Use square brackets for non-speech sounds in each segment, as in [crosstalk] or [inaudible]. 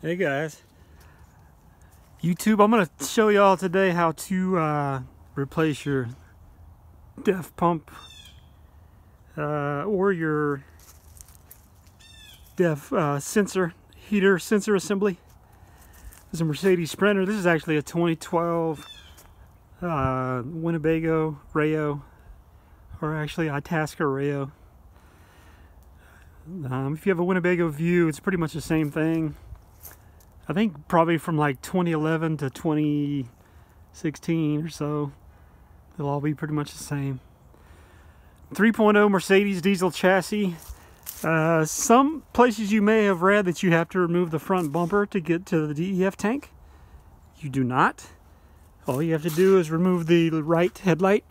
Hey guys, YouTube, I'm going to show y'all today how to uh, replace your DEF pump uh, or your DEF uh, sensor, heater sensor assembly. This is a Mercedes Sprinter. This is actually a 2012 uh, Winnebago Reyo, or actually Itasca Reyo. Um, if you have a Winnebago View, it's pretty much the same thing. I think probably from like 2011 to 2016 or so, they'll all be pretty much the same. 3.0 Mercedes diesel chassis. Uh, some places you may have read that you have to remove the front bumper to get to the DEF tank. You do not. All you have to do is remove the right headlight.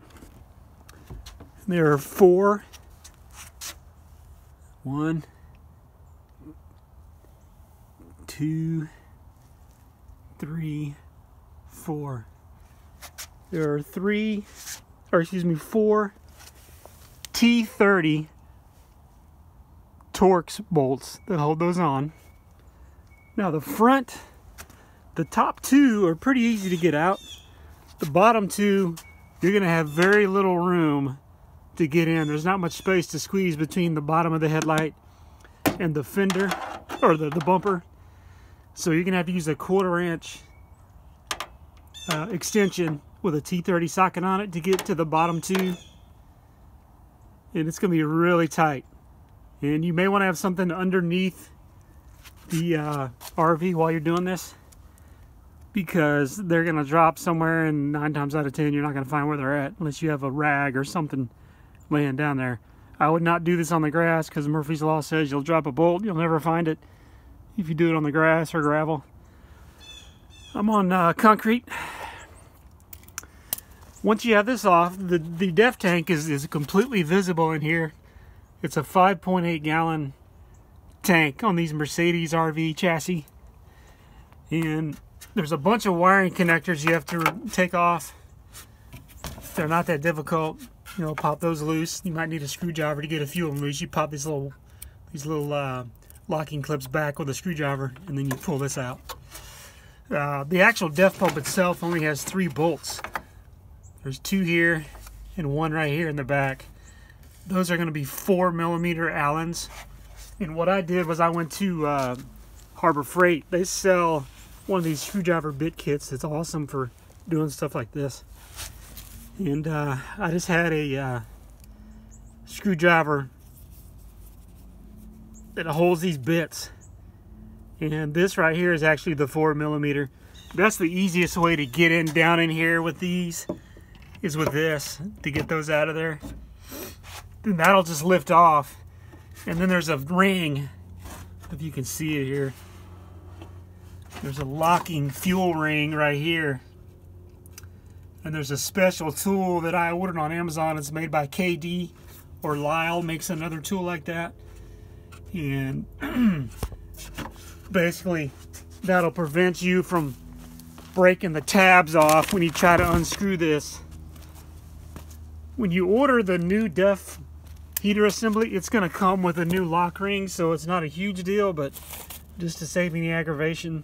There are four. One, two, three, four. There are three, or excuse me, four T30 Torx bolts that hold those on. Now the front, the top two are pretty easy to get out. The bottom two, you're gonna have very little room to get in. There's not much space to squeeze between the bottom of the headlight and the fender, or the, the bumper. So you're gonna have to use a quarter inch uh, extension with a T30 socket on it to get to the bottom two. And it's gonna be really tight. And you may wanna have something underneath the uh, RV while you're doing this because they're gonna drop somewhere and nine times out of ten you're not gonna find where they're at unless you have a rag or something laying down there. I would not do this on the grass because Murphy's Law says you'll drop a bolt, you'll never find it if you do it on the grass or gravel. I'm on uh, concrete. Once you have this off, the, the DEF tank is, is completely visible in here. It's a 5.8 gallon tank on these Mercedes RV chassis. And there's a bunch of wiring connectors you have to take off. They're not that difficult. You know, pop those loose. You might need a screwdriver to get a few of them loose. You pop these little, these little uh, locking clips back with a screwdriver and then you pull this out. Uh, the actual DEF pump itself only has three bolts. There's two here and one right here in the back. Those are going to be four millimeter Allens. And what I did was I went to uh, Harbor Freight. They sell one of these screwdriver bit kits. It's awesome for doing stuff like this. And uh, I just had a uh, screwdriver that holds these bits. And this right here is actually the four millimeter. That's the easiest way to get in down in here with these is with this to get those out of there. Then that'll just lift off. And then there's a ring, if you can see it here. There's a locking fuel ring right here. And there's a special tool that I ordered on Amazon. It's made by KD or Lisle makes another tool like that and [clears throat] basically that'll prevent you from breaking the tabs off when you try to unscrew this. When you order the new DEF heater assembly, it's going to come with a new lock ring, so it's not a huge deal, but just to save any aggravation.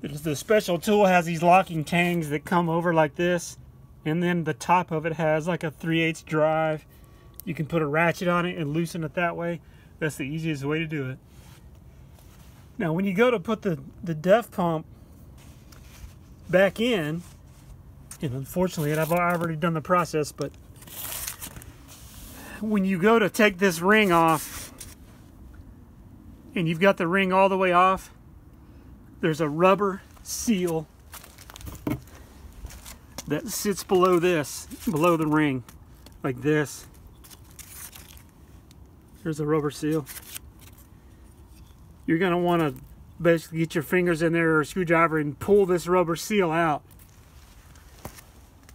The special tool has these locking tangs that come over like this, and then the top of it has like a 3 8 drive you can put a ratchet on it and loosen it that way. That's the easiest way to do it. Now when you go to put the, the DEF pump back in, and unfortunately I've already done the process, but when you go to take this ring off and you've got the ring all the way off, there's a rubber seal that sits below this, below the ring, like this. There's a rubber seal. You're going to want to basically get your fingers in there or a screwdriver and pull this rubber seal out.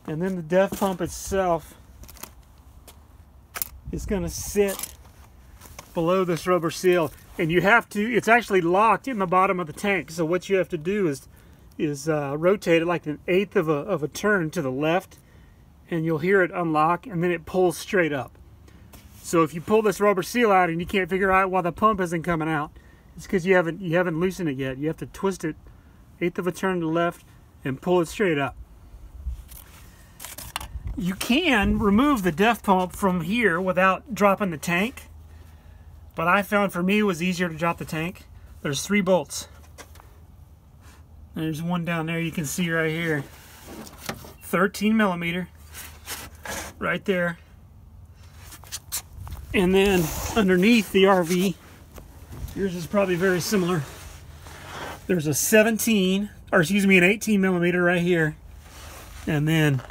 And then the DEF pump itself is going to sit below this rubber seal. And you have to, it's actually locked in the bottom of the tank. So what you have to do is is uh, rotate it like an eighth of a, of a turn to the left and you'll hear it unlock and then it pulls straight up. So if you pull this rubber seal out and you can't figure out why the pump isn't coming out, It's because you haven't you haven't loosened it yet. You have to twist it eighth of a turn to the left and pull it straight up. You can remove the def pump from here without dropping the tank. But I found for me it was easier to drop the tank. There's three bolts. There's one down there you can see right here. 13 millimeter right there. And then underneath the RV, yours is probably very similar. There's a 17, or excuse me, an 18 millimeter right here. And then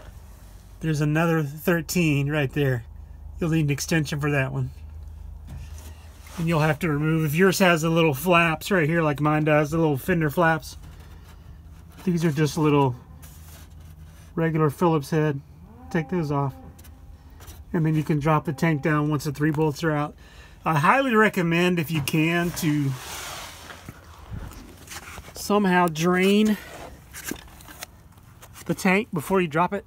there's another 13 right there. You'll need an extension for that one. And you'll have to remove, if yours has the little flaps right here like mine does, the little fender flaps. These are just little regular Phillips head. Take those off. And then you can drop the tank down once the three bolts are out. I highly recommend if you can to somehow drain the tank before you drop it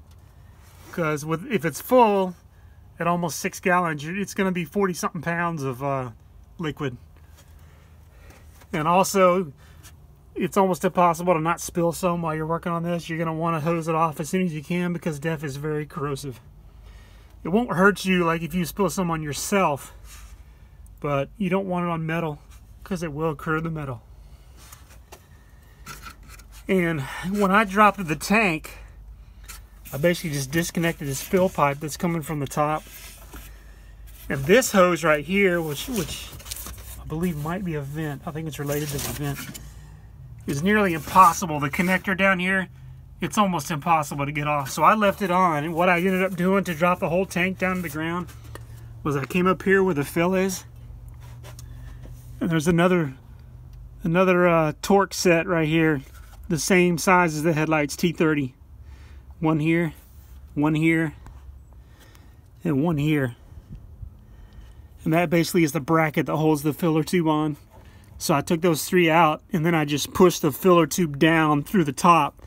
because with if it's full at almost six gallons it's going to be 40 something pounds of uh, liquid and also it's almost impossible to not spill some while you're working on this. You're going to want to hose it off as soon as you can because DEF is very corrosive. It won't hurt you like if you spill some on yourself, but you don't want it on metal because it will corrode the metal. And when I dropped the tank, I basically just disconnected this fill pipe that's coming from the top. And this hose right here, which, which I believe might be a vent, I think it's related to the vent is nearly impossible. The connector down here, it's almost impossible to get off. So I left it on. And what I ended up doing to drop the whole tank down to the ground was I came up here where the fill is. And there's another another uh, torque set right here. The same size as the headlights, T30. One here, one here, and one here. And that basically is the bracket that holds the filler tube on. So I took those three out and then I just pushed the filler tube down through the top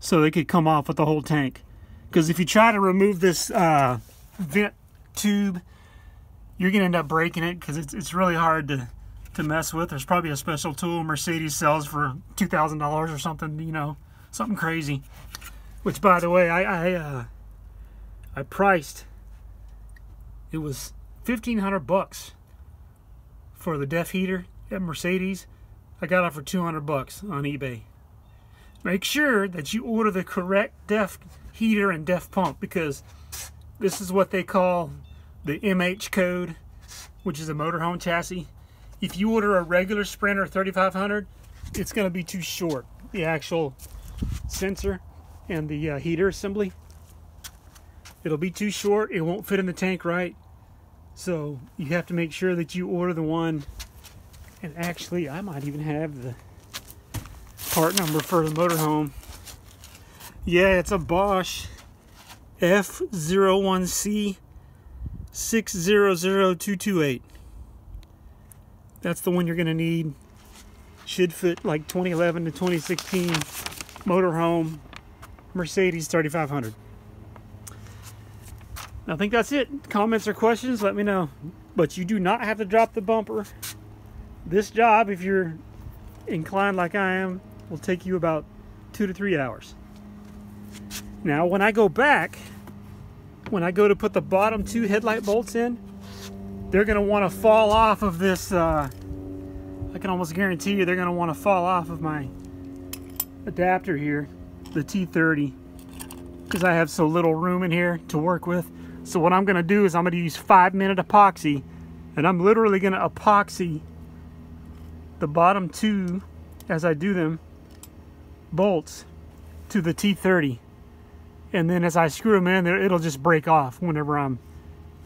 so they could come off with the whole tank. Because if you try to remove this uh, vent tube, you're going to end up breaking it because it's, it's really hard to, to mess with. There's probably a special tool Mercedes sells for $2,000 or something, you know, something crazy. Which, by the way, I, I, uh, I priced, it was 1500 bucks for the DEF heater at Mercedes, I got it for 200 bucks on eBay. Make sure that you order the correct DEF heater and DEF pump because this is what they call the MH code, which is a motorhome chassis. If you order a regular Sprinter 3500, it's going to be too short. The actual sensor and the uh, heater assembly, it'll be too short. It won't fit in the tank right. So you have to make sure that you order the one and actually, I might even have the part number for the motorhome. Yeah, it's a Bosch F01C 600228. That's the one you're going to need. Should fit like 2011 to 2016 motorhome Mercedes 3500. I think that's it. Comments or questions, let me know. But you do not have to drop the bumper this job, if you're inclined like I am, will take you about two to three hours. Now, when I go back, when I go to put the bottom two headlight bolts in, they're going to want to fall off of this. Uh, I can almost guarantee you they're going to want to fall off of my adapter here, the T30, because I have so little room in here to work with. So what I'm going to do is I'm going to use five minute epoxy, and I'm literally going to epoxy the bottom two, as I do them, bolts to the T30. And then as I screw them in there, it'll just break off whenever I'm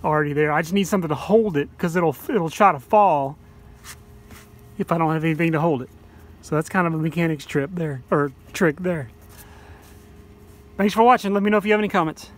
already there. I just need something to hold it because it'll, it'll try to fall if I don't have anything to hold it. So that's kind of a mechanics trip there, or trick there. Thanks for watching. Let me know if you have any comments.